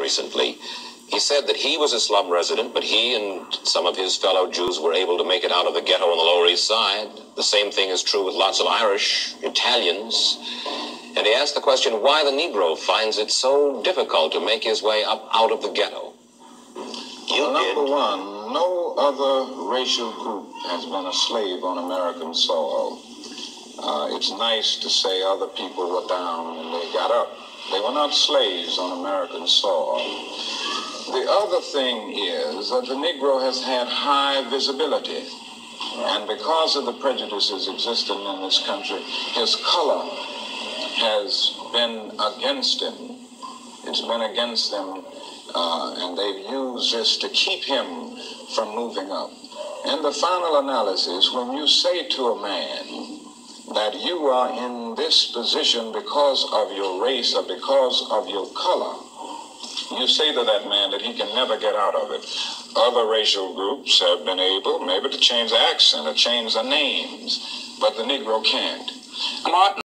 recently. He said that he was a slum resident, but he and some of his fellow Jews were able to make it out of the ghetto on the Lower East Side. The same thing is true with lots of Irish, Italians. And he asked the question why the Negro finds it so difficult to make his way up out of the ghetto. You well, number did. one, no other racial group has been a slave on American soil. It's nice to say other people were down and they got up. They were not slaves on American soil. The other thing is that the Negro has had high visibility. And because of the prejudices existing in this country, his color has been against him. It's been against them, uh, and they've used this to keep him from moving up. In the final analysis, when you say to a man that you are in this position because of your race or because of your color, you say to that man that he can never get out of it. Other racial groups have been able maybe to change the accent or change the names, but the Negro can't. Martin